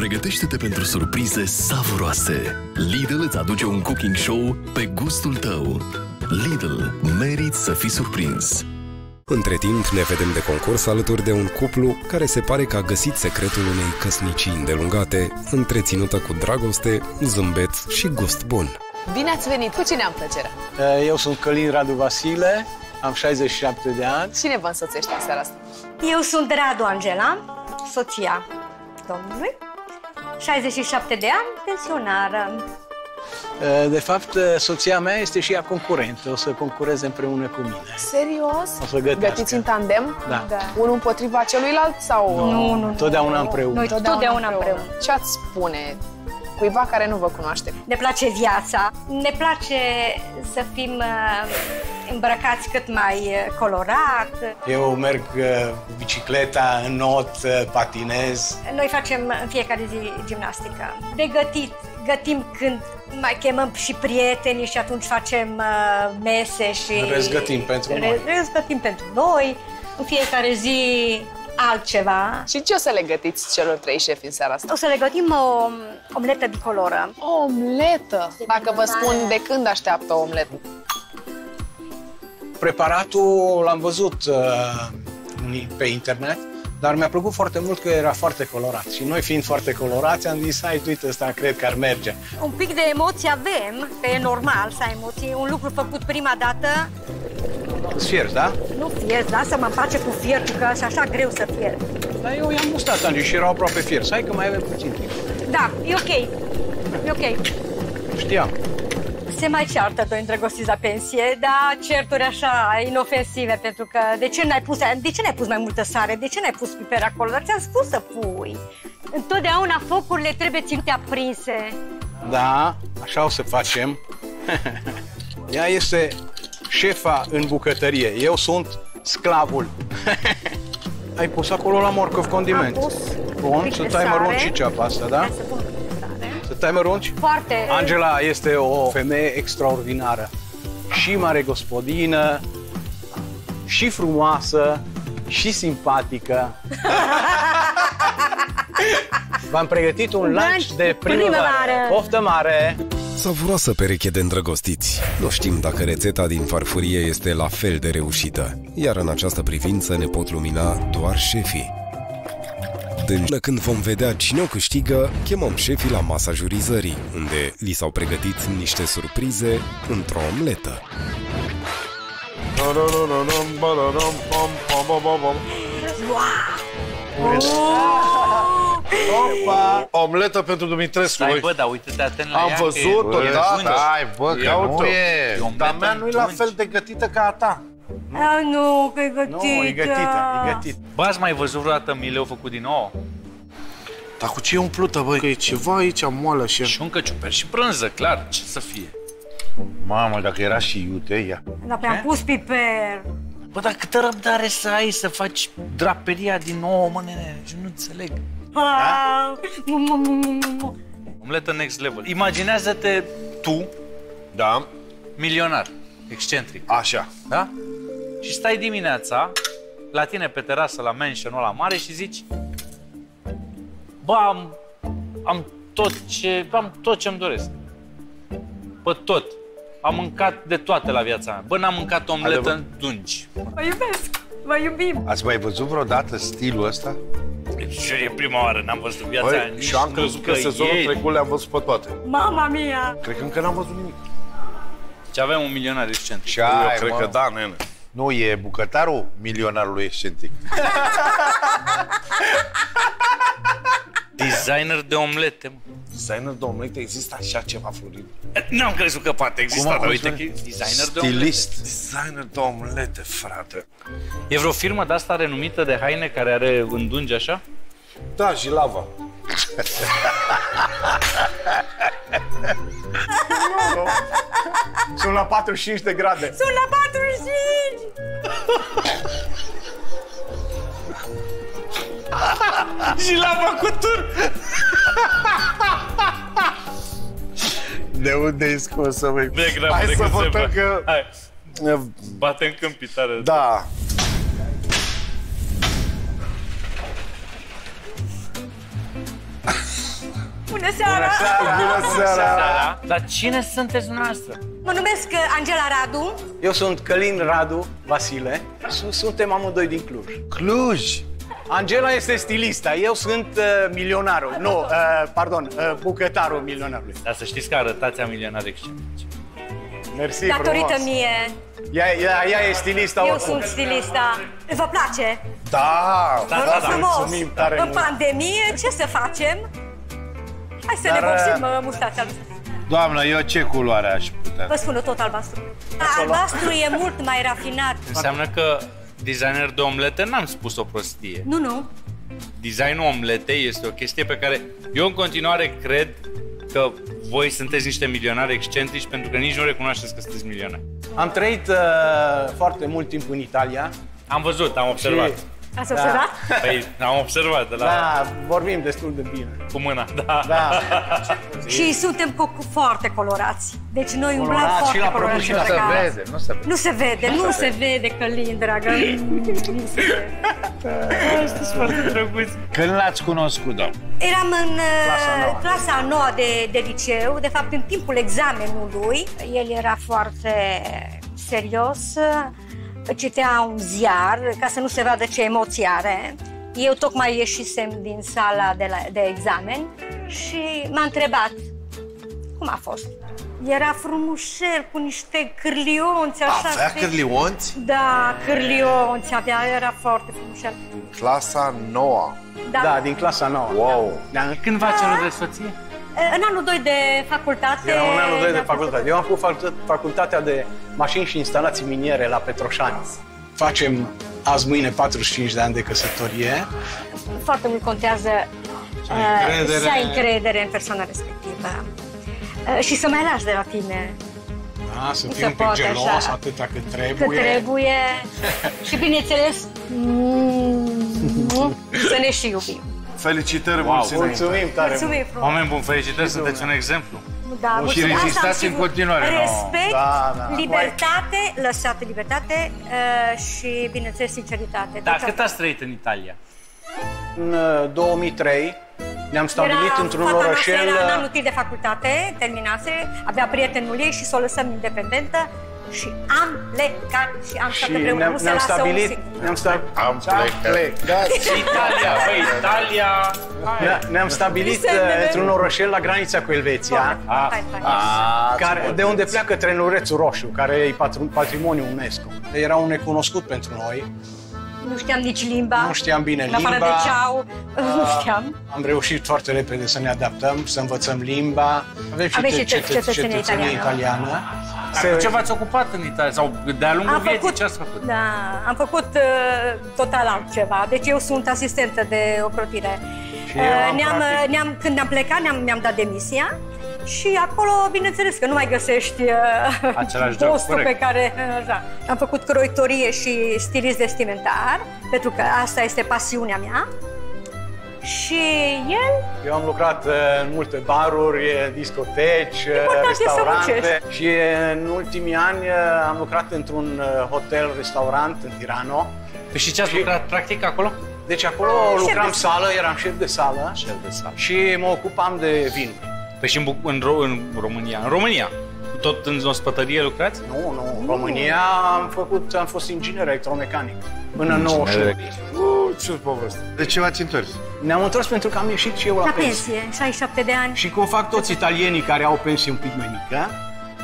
Pregătește-te pentru surprize savuroase. Lidl îți aduce un cooking show pe gustul tău. Lidl, meriți să fii surprins. Între timp ne vedem de concurs alături de un cuplu care se pare că a găsit secretul unei căsnicii îndelungate, întreținută cu dragoste, zâmbet și gust bun. Bine ați venit! Cu cine am plăcerea? Eu sunt Călin Radu Vasile, am 67 de ani. Cine vă însoțește în seara asta? Eu sunt Radu Angela, soția domnului, 67 de ani, pensionară. De fapt, soția mea este și ea concurentă. O să concureze împreună cu mine. Serios? O să gătească. Gătiți în tandem? Da. da. Unul împotriva celuilalt sau... Nu, nu, nu. Totdeauna împreună. Noi totdeauna împreună. Ce ați spune cuiva care nu vă cunoaște? Ne place viața, ne place să fim uh, îmbrăcați cât mai uh, colorat. Eu merg uh, cu bicicleta, not, uh, patinez. Noi facem în fiecare zi gimnastică. De gătit, gătim când mai chemăm și prietenii și atunci facem uh, mese și... Răzgătim pentru noi. Răzgătim pentru noi. În fiecare zi altceva. Și ce o să le gătiți celor trei șefi în seara asta? O să le gătim o omletă bicoloră. O omletă? Dacă vă spun de când așteaptă o omletă? Preparatul l-am văzut uh, pe internet, dar mi-a plăcut foarte mult că era foarte colorat. Și noi fiind foarte colorați, am zis, hai, uite, ăsta cred că ar merge. Un pic de emoție avem, că e normal să ai emoții. Un lucru făcut prima dată Sfierți, da? Nu fierți, lasă-mă în pace cu fiertul, că e așa greu să fierți. Dar eu i-am mustat Angie și erau aproape fierți. Hai că mai avem puțin timp. Da, e ok. E ok. Știam. Se mai ceartă doi îndrăgostiți la pensie, dar certuri așa inofensive, pentru că de ce n-ai pus, de ce n-ai pus mai multă sare, de ce n-ai pus piper acolo, dar ți-am spus să pui. Întotdeauna focurile trebuie ținute aprinse. Da, așa o să facem. Ea este șefa în bucătărie. Eu sunt sclavul. Ai pus acolo la morcov condiment. Am pus Bun, să tai mărunt și ceapa asta, da? Să pun sare. Să tai mărunci? Foarte. Angela este o femeie extraordinară. Și mare gospodină, și frumoasă, și simpatică. V-am pregătit un lunch de primăvară. primăvară. Poftă mare! Savuroasă pereche de îndrăgostiți. Nu știm dacă rețeta din farfurie este la fel de reușită, iar în această privință ne pot lumina doar șefii. Dână când vom vedea cine o câștigă, chemăm șefii la masa jurizării, unde li s-au pregătit niște surprize într-o omletă. Opa! Omletă pentru Dumitrescu. Stai, bă, dar uite-te atent la Am ea, că văzut-o, e da, bună. da, bă, că Ia nu uite-o. e. E omletă Dar mea în nu e la dungi. fel de gătită ca a ta. A, nu, că e gătită. Nu, e gătită, e gătită. Bă, ați mai văzut vreodată mileu făcut din ou? Dar cu ce e umplută, bă? Că e ceva aici moală și... Și un căciuper și brânză, clar, ce să fie. Mamă, dacă era și iute, ia. Dar pe-am pus piper. Bă, dar câtă răbdare să ai să faci draperia din nou, mă, nene, și nu înțeleg. Da? Omletă next level. Imaginează-te tu, Da, milionar, excentric, așa. da? Și stai dimineața la tine pe terasă, la mansion la mare și zici Bă, am, am tot ce am tot ce-mi doresc. Bă, tot. Am mâncat de toate la viața mea. Bă, n-am mâncat omletă Adevăr. în dungi. Vă iubesc, vă iubim. Ați mai văzut vreodată stilul ăsta? Și e prima oară, n-am văzut în viața mea Băi, nici și eu am crezut că nicăieri. sezonul trecut le-am văzut pe toate. Mama mia. Cred că încă n-am văzut nimic. Și aveam un milionar excentric. Și eu cred că da, nene. Nu, e bucătarul milionarului excentric. Designer de omlete, mă. Designer de omlete, există așa ceva, Florin? N-am crezut că poate exista, Cum, dar cum uite spune? că e designer de omlete. Stilist. Designer de omlete, frate. E vreo firmă de asta renumită de haine care are îndungi așa? Da, Jilava. Sunt la 45 de grade. Sunt la 45. Și l-am făcut tur! De unde ai scos-o, băi? De grabă, Hai de să cât se votăm va. că... Hai, batem câmpitare. Da. Seara! Bună seara! Seara. Dar cine sunteți dumneavoastră? Mă numesc uh, Angela Radu. Eu sunt Călin Radu Vasile. Su- Suntem amândoi din Cluj. Cluj! Angela este stilista, eu sunt uh, milionarul. Nu, uh, pardon, uh, bucătarul milionarului. Dar să știți că arătați a milionari excentrici. Mersi Datorită frumos. mie, Ea, ea, ea e stilista eu oricum. sunt stilista. Vă place? Da! Da, Vă da, rog da. frumos! mulțumim tare În mult. pandemie, ce să facem? Hai să Dar, ne vopsim uh, uh, mustața. Doamnă, eu ce culoare aș putea? Vă spun tot albastru. Albastru e mult mai rafinat. Înseamnă că designer de omlete n-am spus o prostie. Nu, nu. Designul omletei este o chestie pe care eu în continuare cred că voi sunteți niște milionari excentrici pentru că nici nu recunoașteți că sunteți milionari. Am trăit uh, foarte mult timp în Italia. Am văzut, am observat. Și, Ați observat? Păi, am observat de la da, vorbim destul de bine. cu mâna, da. Da, Și suntem cu, cu foarte colorați. Deci noi umblăm Colorați foarte și la colorați. prăbușit. pe Nu se care- vede, nu se vede. Nu se vede, nu se vede, Călin, dragă. Nu se vede. Sunteți foarte drăguți. Când l-ați cunoscut, doamnă? Eram în Clasa a uh, noua. clasa a noua de, de liceu, de fapt în timpul examenului. El era foarte serios, citea un ziar ca să nu se vadă ce emoții are. Eu tocmai ieșisem din sala de, la, de examen și m-a întrebat cum a fost. Era frumușel, cu niște cârlionți așa. Avea știi? cârlionți? Da, cârlionți avea, era foarte frumușel. Clasa noua. Da. da, din clasa nouă. Wow! Da, Când v-a cerut de soție? În anul 2 de facultate... era un anul 2 de ne-a facultate. Eu am făcut facultă- facultatea de mașini și instalații miniere la Petroșani. Facem azi mâine 45 de ani de căsătorie. Foarte mult contează uh, încredere. să ai încredere în persoana respectivă. Uh, și să mai lași de la tine Da, să Nu fii se un pic poate gelos așa. atâta cât cât trebuie. trebuie și, bineînțeles, mm, să ne și iubim. Felicitări, Wow, mulțumim! Mulțumim tare mult. Mulțumim frumos! Oameni buni, felicitări, sunteți un exemplu. Da, Și mulțumim. Asta am rezistați în sigur. continuare, nu? Respect, Da, da. libertate, lăsată libertate uh, și, bineînțeles, sinceritate. Da, Tot cât asta. ați trăit în Italia? În uh, 2003 ne-am stabilit Era într-un fata noastră, orășel... Era în uh, anul întâi de facultate, terminase, avea prietenul ei și să o lăsăm independentă și am plecat și am stat și împreună. ne-am, Nu se ne-am lasă stabilit, un singur. ne-am, sta, Am plecat. Italia, băi, Italia... ne- ne-am stabilit Se uh, vede. într-un orășel la granița cu Elveția, Ah, Hai, hai. care, de unde pleacă trenurețul roșu, care e patru- patrimoniu UNESCO. Era un necunoscut pentru noi, Nu știam nici limba. nu știam bine În afară limba. de ceau, nu știam. Am reușit foarte repede să ne adaptăm, să învățăm limba. Avem și, Aveți și ce- ce- cetățenie cetățenie italiană. italiană. Dar cu ce v-ați ocupat în Italia? Sau de-a lungul Am vieții, făcut, ce ați făcut? da, am făcut uh, total altceva. Deci eu sunt asistentă de ocrotire. Și eu Uh, am ne-am, practic- ne-am, când ne-am plecat, ne-am, mi-am dat demisia și acolo, bineînțeles că nu mai găsești uh, Același job, postul corect. pe care... uh, Așa. Am făcut croitorie și stilist vestimentar, pentru că asta este pasiunea mea. Și el Eu am lucrat uh, în multe baruri, uh, discoteci, uh, Important e să restaurante muncești. și uh, în ultimii ani uh, am lucrat într-un uh, hotel-restaurant în Tirano. Păi și ce ați Și- lucrat practic acolo? Deci acolo Șef lucram de- sală, eram șef de sală Șef de sală. și mă ocupam de vin. Păi și în, Bu- în, Ro- în România? În România? Tot în ospătărie lucrați? Nu, nu, în România am făcut, am fost inginer electromecanic până în 98. Uh, ce poveste. De ce v-ați întors? Ne-am întors pentru că am ieșit și eu la, la pensie. pensie, 67 de ani. Și cum fac toți italienii care au pensie un pic mai mică,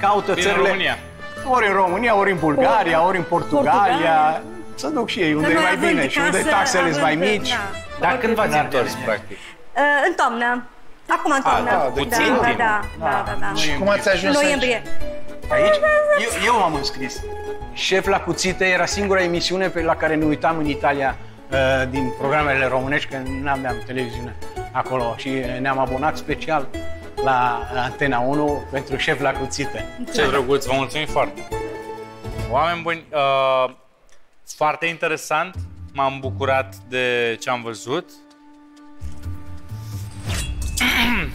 caută Bine, în țările... România. Ori în România, ori în Bulgaria, ori în Portugalia. Portugalia. Să duc și ei unde Că e noi mai având bine și unde casă, taxele sunt mai având, mici. da. Dar când v-ați Da, întors, da, da. practic? Uh, în toamnă. Acum în toamnă. da, puțin da, timp. da, da, da, da. Și cum ați ajuns În aici? noiembrie. Aici? Eu, eu m-am înscris. Șef la cuțite era singura emisiune pe la care ne uitam în Italia uh, din programele românești, că nu aveam televiziune acolo și ne-am abonat special la Antena 1 pentru șef la cuțite. Ce drăguț, vă mulțumim foarte mult. Oameni buni, uh, foarte interesant, m-am bucurat de ce am văzut.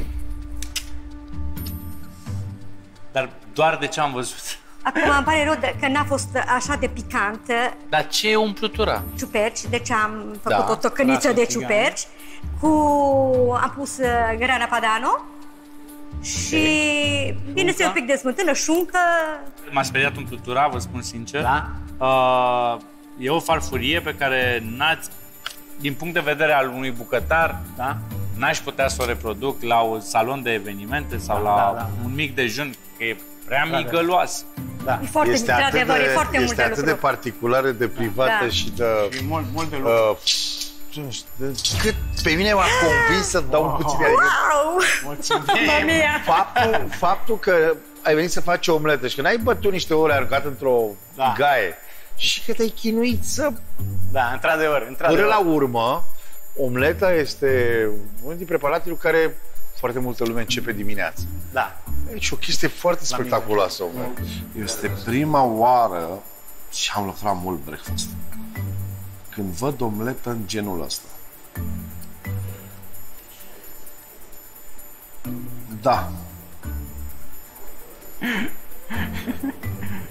Dar doar de ce am văzut. Acum îmi pare rău de, că n-a fost așa de picant Dar ce e umplutura? ciuperci, deci am făcut Da, o tocăniță lasă de țigane. ciuperci. cu... am pus uh, grana padano și bineînțeles un pic de smântână, șuncă. M-a speriat umplutura, vă spun sincer. Da? Uh, e o farfurie pe care n-ați, din punct de vedere al unui bucătar, Da? n-aș putea să o reproduc la un salon de evenimente sau Da, la da, da. un mic dejun, că e prea Da, da. migăloasă. Da. E foarte, este atât într-adevăr, e de, foarte este multe atât de lucruri. particulară, de privată Da. și de... E mult, mult de lucru. Uh, nu știu, de- cât pe mine m-a convins să dau un cuțit. Adică Wow! Mulțumim. Mamma mia! faptul, faptul că ai venit să faci o omletă și că n-ai bătut niște ore aruncat într-o Da. gaie și că te-ai chinuit să... Da, într-adevăr, Până într-adevăr. la urmă, omleta este unul din preparatele cu care foarte multă lume începe dimineața. Da. Deci o chestie foarte spectaculoasă. omleta. Este prima oară și am lucrat mult breakfast. Când văd omletă în genul ăsta. Da,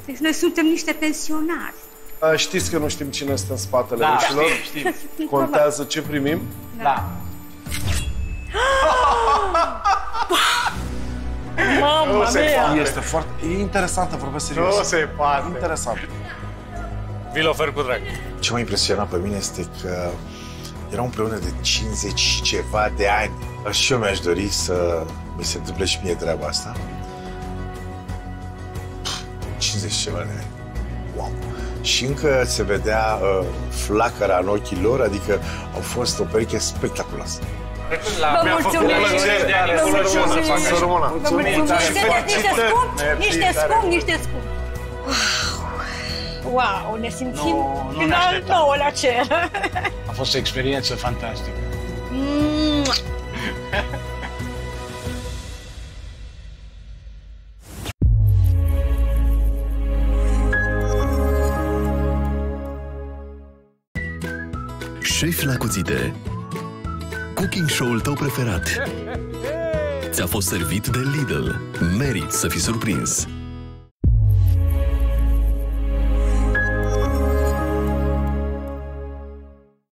Deci noi suntem niște pensionari. A, știți că nu știm cine stă în spatele Da, ușilor? știm, știm. Contează ce primim? Da. Mamma mia! Este foarte... E interesantă, vorbesc serios. Nu se poate. Interesant. Vi-l ofer cu drag. Ce m-a impresionat pe mine este că erau împreună de 50 și ceva de ani. Și eu mi-aș dori să mi se întâmple și mie treaba asta. 50 și ceva de ani. Wow. Și încă se vedea uh, flacăra în ochii lor, adică au fost o pereche spectaculoasă. Vă mulțumim! Vă mulțumim! Să rămână. Vă mulțumim! tare, Sunteți niște scumpi, Mersi, niște tare scumpi, niște scumpi. Wow! Wow, ne simțim Nu, nu ne în al așteptam. nouălea cer. A fost o experiență fantastică. Mua! Șef la cuțite Cooking show-ul tău preferat. Ți-a fost servit de Lidl. Merit să fii surprins